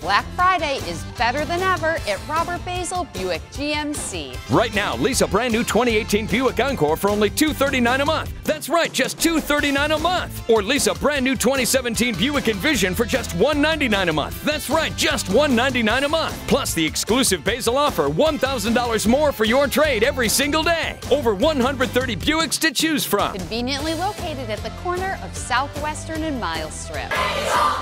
Black Friday is better than ever at Robert Basil Buick GMC. Right now, lease a brand new 2018 Buick Encore for only $239 a month. That's right, just $239 a month. Or lease a brand new 2017 Buick Envision for just $199 a month. That's right, just $199 a month. Plus the exclusive Basil offer, $1,000 more for your trade every single day. Over 130 Buicks to choose from. Conveniently located at the corner of Southwestern and Milestrip. Basil,